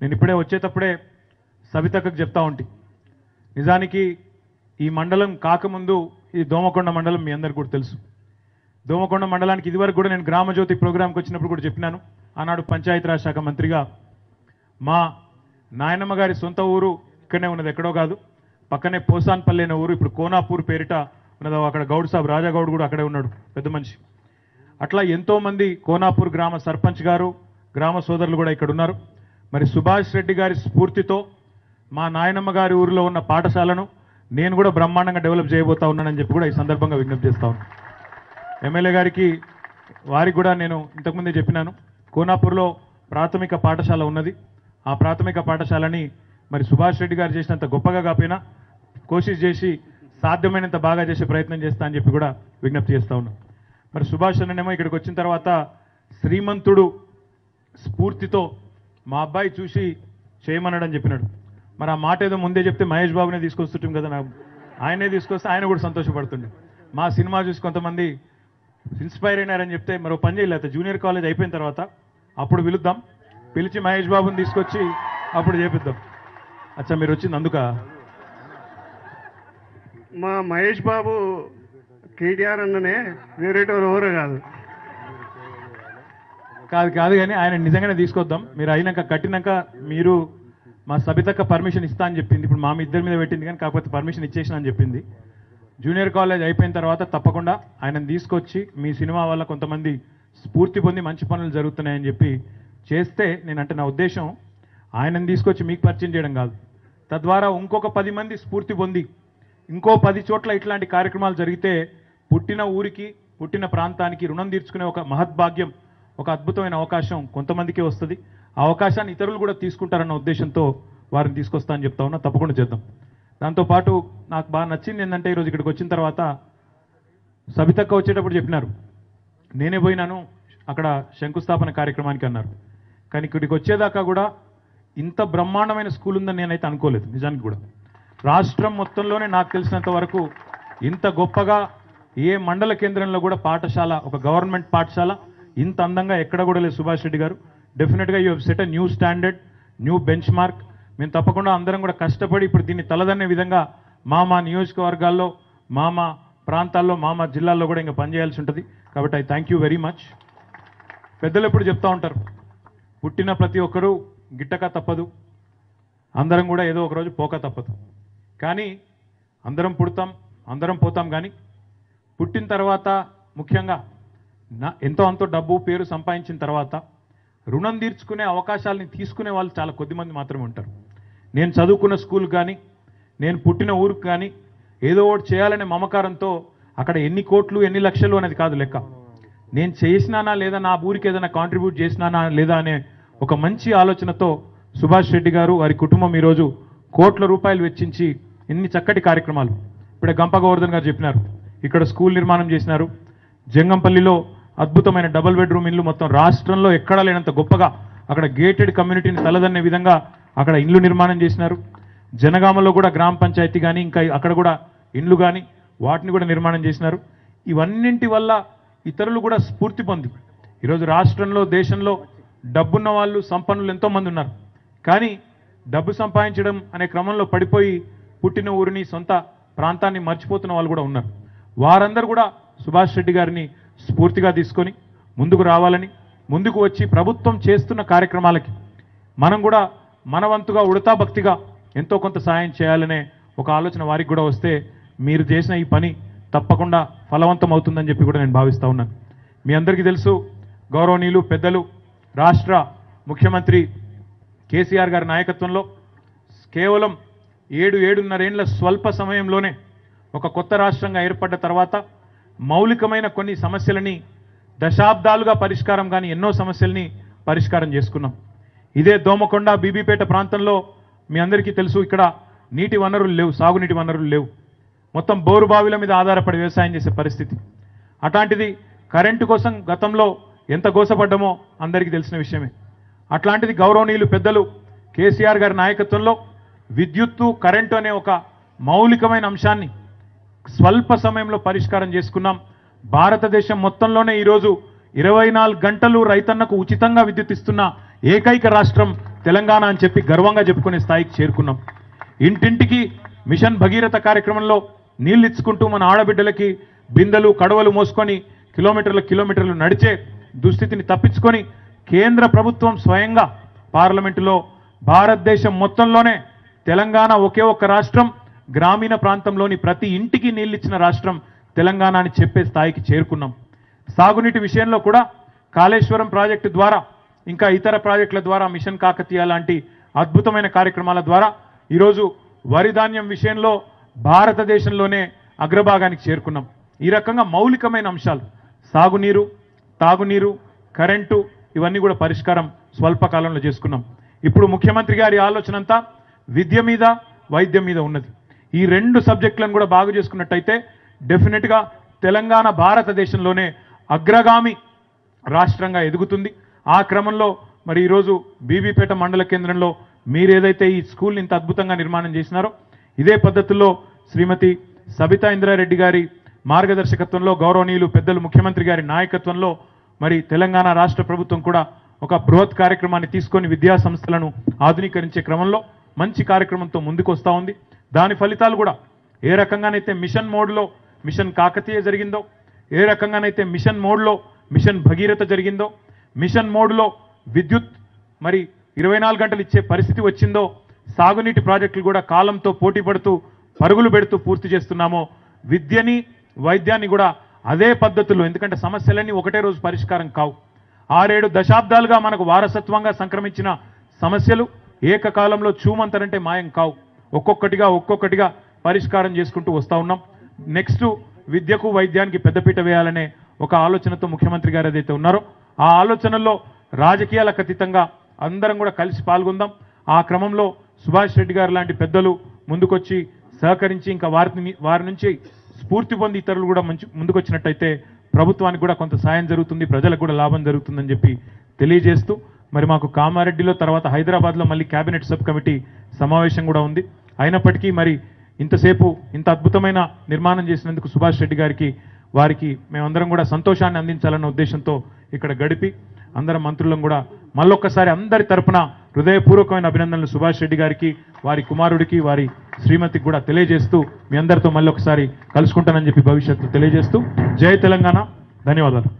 నేను ఇప్పుడే వచ్చేటప్పుడే సవితక్కకు చెప్తా ఉంటి. నిజానికి ఈ మండలం కాకముందు ఈ దోమకొండ మండలం మీ అందరికీ కూడా తెలుసు. దోమకొండ మండలానికి ఇదివరకు కూడా నేను గ్రామజ్యోతి ప్రోగ్రాంకి వచ్చినప్పుడు కూడా చెప్పినాను. ఆనాడు పంచాయతీరాజ్ శాఖ మంత్రిగా మా నాయనమ్మ గారి సొంత ఊరు ఇక్కడనే ఉన్నది ఎక్కడో కాదు. పక్కనే పోసాన్పల్లి అనే ఊరు ఇప్పుడు కోనాపూర్ పేరిట ఉన్నది. అక్కడ గౌడ్ సాబ్ రాజాగౌడ్ కూడా అక్కడే ఉన్నాడు పెద్ద మనిషి. అట్లా ఎంతోమంది కోనాపూర్ గ్రామ సర్పంచ్ గారు గ్రామ సోదరులు కూడా ఇక్కడ ఉన్నారు. మరి సుభాష్ రెడ్డి గారి స్ఫూర్తితో మా నాయనమ్మ గారి ఊరిలో ఉన్న పాఠశాలను నేను కూడా బ్రహ్మాండంగా డెవలప్ చేయబోతా ఉన్నానని చెప్పి కూడా ఈ సందర్భంగా విజ్ఞప్తి చేస్తా ఉన్నాను ఎమ్మెల్యే గారికి వారికి కూడా నేను ఇంతకుముందే చెప్పినాను. కోనాపూర్లో ప్రాథమిక పాఠశాల ఉన్నది. ఆ ప్రాథమిక పాఠశాలని మరి సుభాష్ రెడ్డి గారు చేసినంత గొప్పగా కాపోయినా కోషిష్ చేసి సాధ్యమైనంత బాగా చేసే ప్రయత్నం చేస్తా అని చెప్పి కూడా విజ్ఞప్తి చేస్తూ ఉన్నాను మరి సుభాష్ అన్ననేమో ఇక్కడికి వచ్చిన తర్వాత శ్రీమంతుడు స్ఫూర్తితో మా అబ్బాయి చూసి చేయమన్నాడని చెప్పినాడు. మరి ఆ మాట ఏదో ముందే చెప్తే మహేష్ బాబునే తీసుకొస్తుంటాం కదా నాకు? ఆయనే తీసుకొస్తే ఆయన కూడా సంతోషపడుతుండే. మా సినిమా చూసి కొంతమంది ఇన్స్పైర్ అయినారని చెప్తే మరో పని చేయలేదు. జూనియర్ కాలేజ్ అయిపోయిన తర్వాత అప్పుడు పిలుద్దాం. పిలిచి మహేష్ బాబుని తీసుకొచ్చి అప్పుడు చేపిద్దాం. అచ్చా మీరు వచ్చింది అందుక? మా మహేష్ బాబు కేటీఆర్ అన్ననే వేరేటోరు ఎవరు కాదు. కాదు కాదు కానీ ఆయన నిజంగానే తీసుకొద్దాం. మీరు అయినాక కట్టినాక మీరు మా సబితక్క పర్మిషన్ ఇస్తా అని చెప్పింది. ఇప్పుడు మా ఇద్దరి మీద పెట్టింది కానీ కాకపోతే పర్మిషన్ ఇచ్చేసిన అని చెప్పింది. జూనియర్ కాలేజ్ అయిపోయిన తర్వాత తప్పకుండా ఆయనను తీసుకొచ్చి మీ సినిమా వల్ల కొంతమంది స్ఫూర్తి పొంది మంచి పనులు జరుగుతున్నాయని చెప్పి చేస్తే నేనంటే నా ఉద్దేశం ఆయనను తీసుకొచ్చి మీకు పరిచయం చేయడం కాదు. తద్వారా ఇంకొక పది మంది స్ఫూర్తి పొంది ఇంకో పది చోట్ల ఇట్లాంటి కార్యక్రమాలు జరిగితే పుట్టిన ఊరికి పుట్టిన ప్రాంతానికి రుణం తీర్చుకునే ఒక మహద్భాగ్యం ఒక అద్భుతమైన అవకాశం కొంతమందికే వస్తుంది. ఆ అవకాశాన్ని ఇతరులు కూడా తీసుకుంటారన్న ఉద్దేశంతో వారిని తీసుకొస్తా అని చెప్తా ఉన్నా. తప్పకుండా చేద్దాం. దాంతోపాటు నాకు బాగా నచ్చింది ఏంటంటే ఈరోజు ఇక్కడికి వచ్చిన తర్వాత సబితక్క వచ్చేటప్పుడు చెప్పినారు. నేనే పోయినాను అక్కడ శంకుస్థాపన కార్యక్రమానికి అన్నారు. కానీ ఇక్కడికి వచ్చేదాకా కూడా ఇంత బ్రహ్మాండమైన స్కూల్ ఉందని నేనైతే అనుకోలేదు నిజానికి కూడా. రాష్ట్రం మొత్తంలోనే నాకు తెలిసినంత వరకు ఇంత గొప్పగా ఏ మండల కేంద్రంలో కూడా పాఠశాల ఒక గవర్నమెంట్ పాఠశాల ఇంత అందంగా ఎక్కడ కూడా లేదు సుభాష్ రెడ్డి గారు. డెఫినెట్గా you set a new standard new benchmark మేము తప్పకుండా అందరం కూడా కష్టపడి ఇప్పుడు దీన్ని తలదన్నే విధంగా మా మా నియోజకవర్గాల్లో మా మా ప్రాంతాల్లో మా మా జిల్లాల్లో కూడా ఇంకా పనిచేయాల్సి ఉంటుంది. కాబట్టి I thank you very much పెద్దలు ఎప్పుడు చెప్తా ఉంటారు పుట్టిన ప్రతి ఒక్కరూ గిట్టక తప్పదు. అందరం కూడా ఏదో ఒక రోజు పోక తప్పదు. కానీ అందరం పుడతాం అందరం పోతాం కానీ పుట్టిన తర్వాత ముఖ్యంగా నా ఎంతో అంతో డబ్బు పేరు సంపాదించిన తర్వాత రుణం తీర్చుకునే అవకాశాలని తీసుకునే వాళ్ళు చాలా కొద్దిమంది మాత్రమే ఉంటారు. నేను చదువుకున్న స్కూల్ కానీ నేను పుట్టిన ఊరికి కానీ ఏదో ఒకటి చేయాలనే మమకారంతో అక్కడ ఎన్ని కోట్లు ఎన్ని లక్షలు అనేది కాదు లెక్క. నేను చేసినానా లేదా నా ఊరికి ఏదైనా కాంట్రిబ్యూట్ చేసినానా లేదా అనే ఒక మంచి ఆలోచనతో సుభాష్ రెడ్డి గారు వారి కుటుంబం ఈరోజు కోట్ల రూపాయలు వెచ్చించి ఎన్ని చక్కటి కార్యక్రమాలు. ఇప్పుడే గంప గోవర్ధన్ గారు చెప్పినారు. ఇక్కడ స్కూల్ నిర్మాణం చేసినారు. జంగంపల్లిలో అద్భుతమైన డబుల్ బెడ్రూమ్ ఇల్లు మొత్తం రాష్ట్రంలో ఎక్కడా లేనంత గొప్పగా అక్కడ గేటెడ్ కమ్యూనిటీని తలదన్నే విధంగా అక్కడ ఇండ్లు నిర్మాణం చేసినారు. జనగామలో కూడా గ్రామ పంచాయతీ కానీ ఇంకా అక్కడ కూడా ఇండ్లు కానీ వాటిని కూడా నిర్మాణం చేసినారు. ఇవన్నింటి వల్ల ఇతరులు కూడా స్ఫూర్తి పొంది ఈరోజు రాష్ట్రంలో దేశంలో డబ్బున్న వాళ్ళు సంపన్నులు ఎంతోమంది ఉన్నారు. కానీ డబ్బు సంపాదించడం అనే క్రమంలో పడిపోయి పుట్టిన ఊరిని సొంత ప్రాంతాన్ని మర్చిపోతున్న వాళ్ళు కూడా ఉన్నారు. వారందరూ కూడా సుభాష్ రెడ్డి గారిని స్ఫూర్తిగా తీసుకొని ముందుకు రావాలని ముందుకు వచ్చి ప్రభుత్వం చేస్తున్న కార్యక్రమాలకి మనం కూడా మనవంతుగా ఉడతా భక్తిగా ఎంతో కొంత సాయం చేయాలనే ఒక ఆలోచన వారికి కూడా వస్తే మీరు చేసిన ఈ పని తప్పకుండా ఫలవంతం అవుతుందని చెప్పి కూడా నేను భావిస్తూ ఉన్నాను. మీ అందరికీ తెలుసు గౌరవనీయులు పెద్దలు రాష్ట్ర ముఖ్యమంత్రి కేసీఆర్ గారి నాయకత్వంలో కేవలం ఏడు ఏడున్నరేండ్ల స్వల్ప సమయంలోనే ఒక కొత్త రాష్ట్రంగా ఏర్పడ్డ తర్వాత మౌలికమైన కొన్ని సమస్యలని దశాబ్దాలుగా పరిష్కారం కానీ ఎన్నో సమస్యల్ని పరిష్కారం చేసుకున్నాం. ఇదే దోమకొండ బీబీపేట ప్రాంతంలో మీ అందరికీ తెలుసు ఇక్కడ నీటి వనరులు లేవు సాగునీటి వనరులు లేవు. మొత్తం బోరు బావిల మీద ఆధారపడి వ్యవసాయం చేసే పరిస్థితి. అట్లాంటిది కరెంటు కోసం గతంలో ఎంత గోసపడ్డమో అందరికీ తెలిసిన విషయమే. అట్లాంటిది గౌరవనీయులు పెద్దలు కేసీఆర్ గారి నాయకత్వంలో విద్యుత్తు కరెంటు అనే ఒక మౌలికమైన అంశాన్ని స్వల్ప సమయంలో పరిష్కారం చేసుకున్నాం. భారతదేశం మొత్తంలోనే ఈరోజు ఇరవై నాలుగు గంటలు రైతన్నకు ఉచితంగా విద్యుత్ ఇస్తున్న ఏకైక రాష్ట్రం తెలంగాణ అని చెప్పి గర్వంగా చెప్పుకునే స్థాయికి చేరుకున్నాం. ఇంటింటికి మిషన్ భగీరథ కార్యక్రమంలో నీళ్ళు ఇచ్చుకుంటూ మన ఆడబిడ్డలకి బిందెలు కడవలు మోసుకొని కిలోమీటర్ల కిలోమీటర్లు నడిచే దుస్థితిని తప్పించుకొని కేంద్ర ప్రభుత్వం స్వయంగా పార్లమెంటులో భారతదేశం మొత్తంలోనే తెలంగాణ ఒకే ఒక్క రాష్ట్రం గ్రామీణ ప్రాంతంలోని ప్రతి ఇంటికి నీళ్ళిచ్చిన రాష్ట్రం తెలంగాణ అని చెప్పే స్థాయికి చేరుకున్నాం. సాగునీటి విషయంలో కూడా కాళేశ్వరం ప్రాజెక్టు ద్వారా ఇంకా ఇతర ప్రాజెక్టుల ద్వారా మిషన్ కాకతీయ లాంటి అద్భుతమైన కార్యక్రమాల ద్వారా ఈరోజు వరి ధాన్యం విషయంలో భారతదేశంలోనే అగ్రభాగానికి చేరుకున్నాం. ఈ రకంగా మౌలికమైన అంశాలు సాగునీరు తాగునీరు కరెంటు ఇవన్నీ కూడా పరిష్కారం స్వల్పకాలంలో చేసుకున్నాం. ఇప్పుడు ముఖ్యమంత్రి గారి ఆలోచన అంతా విద్య మీద వైద్యం మీద ఉన్నది. ఈ రెండు సబ్జెక్టులను కూడా బాగు చేసుకున్నట్టయితే డెఫినెట్గా తెలంగాణ భారతదేశంలోనే అగ్రగామి రాష్ట్రంగా ఎదుగుతుంది. ఆ క్రమంలో మరి ఈరోజు బీబీపేట మండల కేంద్రంలో మీరు ఏదైతే ఈ స్కూల్ని ఇంత అద్భుతంగా నిర్మాణం చేసినారో ఇదే పద్ధతుల్లో శ్రీమతి సబితా ఇంద్రారెడ్డి గారి మార్గదర్శకత్వంలో గౌరవనీయులు పెద్దలు ముఖ్యమంత్రి గారి నాయకత్వంలో మరి తెలంగాణ రాష్ట్ర ప్రభుత్వం కూడా ఒక బృహత్ కార్యక్రమాన్ని తీసుకొని విద్యా సంస్థలను ఆధునీకరించే క్రమంలో మంచి కార్యక్రమంతో ముందుకు వస్తూ ఉంది. దాని ఫలితాలు కూడా. ఏ రకంగానైతే మిషన్ మోడ్లో మిషన్ కాకతీయ జరిగిందో ఏ రకంగానైతే మిషన్ మోడ్లో మిషన్ భగీరథ జరిగిందో మిషన్ మోడ్లో విద్యుత్ మరి ఇరవై నాలుగు గంటలు ఇచ్చే పరిస్థితి వచ్చిందో సాగునీటి ప్రాజెక్టులు కూడా కాలంతో పోటీ పడుతూ పరుగులు పెడుతూ పూర్తి చేస్తున్నామో విద్యని వైద్యాన్ని కూడా అదే పద్ధతుల్లో ఎందుకంటే సమస్యలన్నీ ఒకటే రోజు పరిష్కారం కావు. ఆరేడు దశాబ్దాలుగా మనకు వారసత్వంగా సంక్రమించిన సమస్యలు ఏకకాలంలో చూమంతరంటే మాయం కావు. ఒక్కొక్కటిగా ఒక్కొక్కటిగా పరిష్కారం చేసుకుంటూ వస్తూ ఉన్నాం. నెక్స్ట్ విద్యకు వైద్యానికి పెద్దపీట వేయాలనే ఒక ఆలోచనతో ముఖ్యమంత్రి గారు ఏదైతే ఉన్నారో ఆ ఆలోచనల్లో రాజకీయాలకు అతీతంగా అందరం కూడా కలిసి పాల్గొందాం. ఆ క్రమంలో సుభాష్ రెడ్డి గారు లాంటి పెద్దలు ముందుకొచ్చి సహకరించి ఇంకా వారిని వారి నుంచి స్ఫూర్తి పొంది ఇతరులు కూడా మంచి ముందుకొచ్చినట్టయితే ప్రభుత్వానికి కూడా కొంత సాయం జరుగుతుంది ప్రజలకు కూడా లాభం జరుగుతుందని చెప్పి తెలియజేస్తూ మరి మాకు కామారెడ్డిలో తర్వాత హైదరాబాద్లో మళ్ళీ కేబినెట్ సబ్ కమిటీ సమావేశం కూడా ఉంది. అయినప్పటికీ మరి ఇంతసేపు ఇంత అద్భుతమైన నిర్మాణం చేసినందుకు సుభాష్ రెడ్డి గారికి వారికి మేమందరం కూడా సంతోషాన్ని అందించాలన్న ఉద్దేశంతో ఇక్కడ గడిపి అందరం మంత్రులను కూడా మళ్ళొక్కసారి అందరి తరపున హృదయపూర్వకమైన అభినందనలు సుభాష్ రెడ్డి గారికి వారి కుమారుడికి వారి శ్రీమతికి కూడా తెలియజేస్తూ మీ అందరితో మళ్ళీ ఒకసారి కలుసుకుంటానని చెప్పి భవిష్యత్తు తెలియజేస్తూ జై తెలంగాణ. ధన్యవాదాలు.